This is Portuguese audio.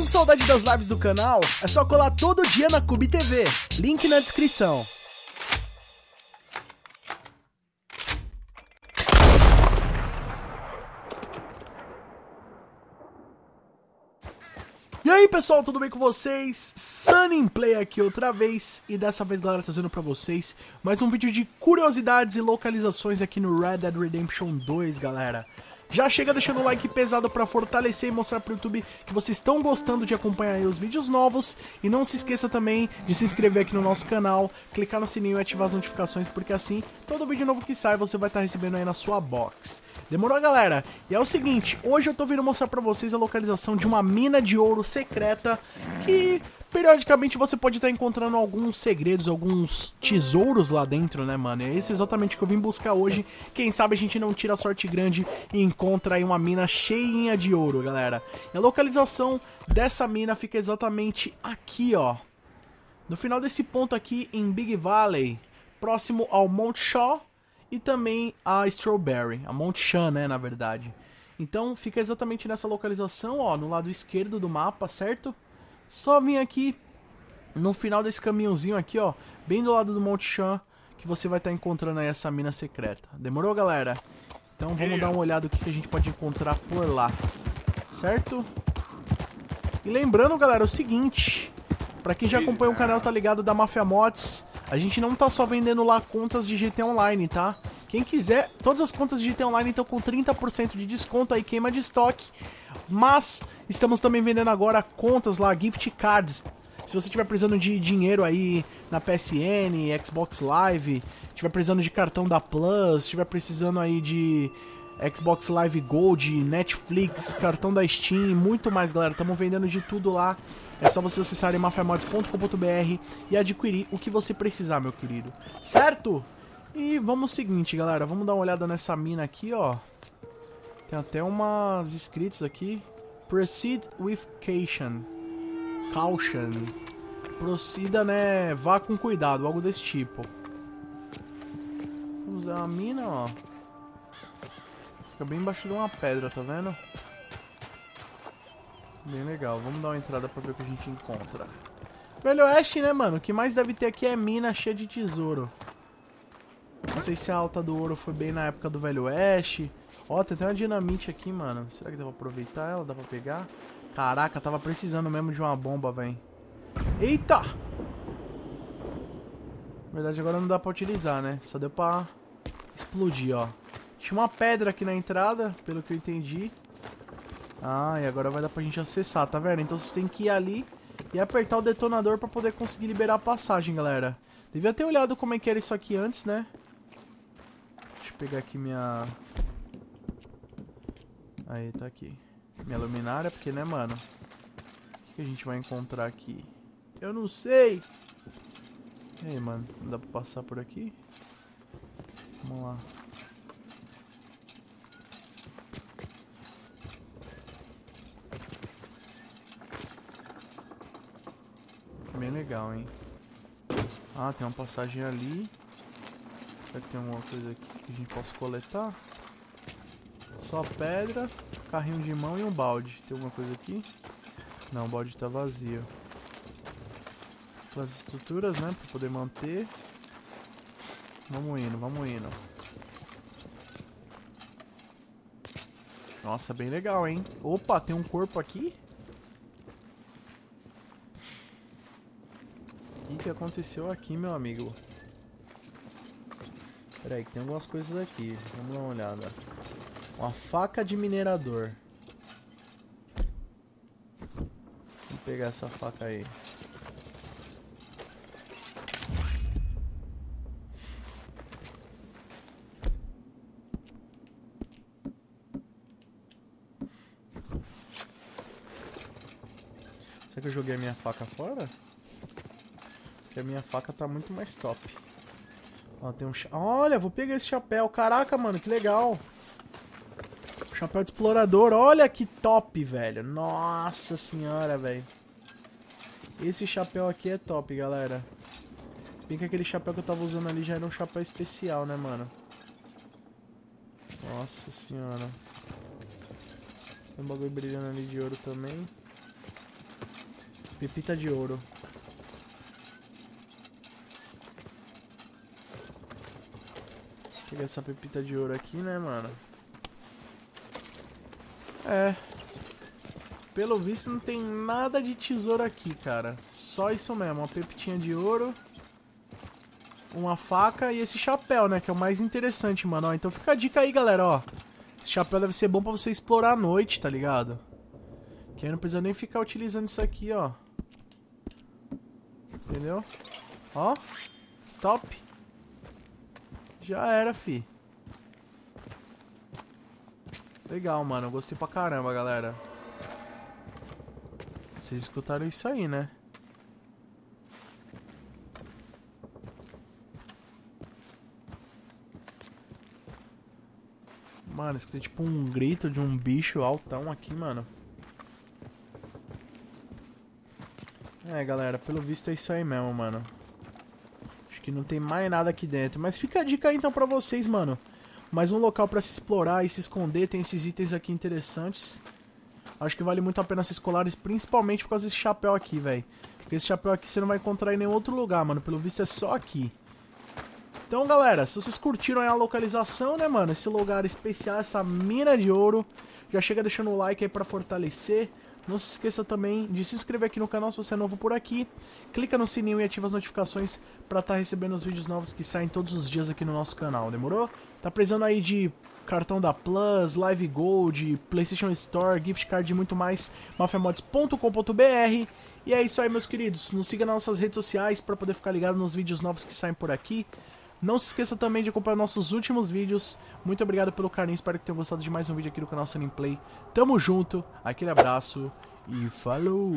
Com saudade das lives do canal? É só colar todo dia na Cube TV. Link na descrição. E aí pessoal, tudo bem com vocês? Sunny Play aqui outra vez e dessa vez galera trazendo pra vocês mais um vídeo de curiosidades e localizações aqui no Red Dead Redemption 2 galera já chega deixando o like pesado para fortalecer e mostrar pro YouTube que vocês estão gostando de acompanhar os vídeos novos. E não se esqueça também de se inscrever aqui no nosso canal, clicar no sininho e ativar as notificações, porque assim, todo vídeo novo que sai você vai estar tá recebendo aí na sua box. Demorou, galera? E é o seguinte, hoje eu tô vindo mostrar pra vocês a localização de uma mina de ouro secreta que periodicamente você pode estar encontrando alguns segredos, alguns tesouros lá dentro, né, mano? É isso exatamente que eu vim buscar hoje. Quem sabe a gente não tira sorte grande e encontra aí uma mina cheinha de ouro, galera. E a localização dessa mina fica exatamente aqui, ó. No final desse ponto aqui em Big Valley, próximo ao Mount Shaw e também a Strawberry, a Mount Shan, né, na verdade. Então fica exatamente nessa localização, ó, no lado esquerdo do mapa, certo? Só vir aqui no final desse caminhãozinho aqui, ó, bem do lado do Monte Chan, que você vai estar tá encontrando aí essa mina secreta. Demorou, galera? Então vamos dar uma olhada o que, que a gente pode encontrar por lá, certo? E lembrando, galera, o seguinte, pra quem já acompanha o canal tá ligado da Mafia Mods, a gente não tá só vendendo lá contas de GT Online, tá? Quem quiser, todas as contas de GT Online estão com 30% de desconto aí, queima de estoque. Mas estamos também vendendo agora contas lá, gift cards. Se você estiver precisando de dinheiro aí na PSN, Xbox Live, estiver precisando de cartão da Plus, estiver precisando aí de Xbox Live Gold, Netflix, cartão da Steam, muito mais, galera. Estamos vendendo de tudo lá. É só você acessar mafiamods.com.br e adquirir o que você precisar, meu querido. Certo? E vamos seguinte, galera. Vamos dar uma olhada nessa mina aqui, ó. Tem até umas escritas aqui. Proceed with caution. Caution. Proceda, né? Vá com cuidado, algo desse tipo. Vamos usar a mina, ó. Fica bem embaixo de uma pedra, tá vendo? Bem legal. Vamos dar uma entrada pra ver o que a gente encontra. Velho Oeste, né, mano? O que mais deve ter aqui é mina cheia de tesouro. Não sei se a alta do ouro foi bem na época do Velho Oeste. Ó, tem até uma dinamite aqui, mano. Será que dá pra aproveitar ela? Dá pra pegar? Caraca, tava precisando mesmo de uma bomba, velho. Eita! Na verdade, agora não dá pra utilizar, né? Só deu pra explodir, ó. Tinha uma pedra aqui na entrada, pelo que eu entendi. Ah, e agora vai dar pra gente acessar, tá vendo? Então vocês têm que ir ali e apertar o detonador pra poder conseguir liberar a passagem, galera. Devia ter olhado como é que era isso aqui antes, né? Pegar aqui minha... Aí, tá aqui. Minha luminária, porque, né, mano? O que, que a gente vai encontrar aqui? Eu não sei! E aí, mano? Dá pra passar por aqui? Vamos lá. Bem legal, hein? Ah, tem uma passagem ali. Será que tem alguma coisa aqui que a gente possa coletar? Só pedra, carrinho de mão e um balde. Tem alguma coisa aqui? Não, o balde tá vazio. As estruturas, né? Pra poder manter. Vamos indo, vamos indo. Nossa, bem legal, hein? Opa, tem um corpo aqui? O que aconteceu aqui, meu amigo? Pera aí, que tem algumas coisas aqui. Vamos dar uma olhada. Uma faca de minerador. Vamos pegar essa faca aí. Será que eu joguei a minha faca fora? Porque a minha faca tá muito mais top. Ó, tem um... Olha, vou pegar esse chapéu. Caraca, mano, que legal. Chapéu de explorador. Olha que top, velho. Nossa senhora, velho. Esse chapéu aqui é top, galera. Bem que aquele chapéu que eu tava usando ali já era um chapéu especial, né, mano? Nossa senhora. Tem um bagulho brilhando ali de ouro também. Pepita de ouro. Pegar essa pepita de ouro aqui, né, mano? É. Pelo visto não tem nada de tesouro aqui, cara. Só isso mesmo, uma pepitinha de ouro. Uma faca e esse chapéu, né? Que é o mais interessante, mano. Ó, então fica a dica aí, galera, ó. Esse chapéu deve ser bom pra você explorar à noite, tá ligado? Que aí não precisa nem ficar utilizando isso aqui, ó. Entendeu? Ó. Top. Já era, fi. Legal, mano. Gostei pra caramba, galera. Vocês escutaram isso aí, né? Mano, escutei tipo um grito de um bicho altão aqui, mano. É, galera, pelo visto é isso aí mesmo, mano. Que não tem mais nada aqui dentro. Mas fica a dica aí então pra vocês, mano. Mais um local pra se explorar e se esconder. Tem esses itens aqui interessantes. Acho que vale muito a pena se escolar, principalmente por causa desse chapéu aqui, velho. Porque esse chapéu aqui você não vai encontrar em nenhum outro lugar, mano. Pelo visto é só aqui. Então, galera, se vocês curtiram a localização, né, mano? Esse lugar especial, essa mina de ouro. Já chega deixando o like aí pra fortalecer. Não se esqueça também de se inscrever aqui no canal se você é novo por aqui. Clica no sininho e ativa as notificações para estar tá recebendo os vídeos novos que saem todos os dias aqui no nosso canal, demorou? Tá precisando aí de cartão da Plus, Live Gold, PlayStation Store, gift card e muito mais, mafiamods.com.br. E é isso aí, meus queridos. Nos siga nas nossas redes sociais para poder ficar ligado nos vídeos novos que saem por aqui. Não se esqueça também de acompanhar nossos últimos vídeos. Muito obrigado pelo carinho, espero que tenham gostado de mais um vídeo aqui do canal Sunny Play. Tamo junto, aquele abraço e falou!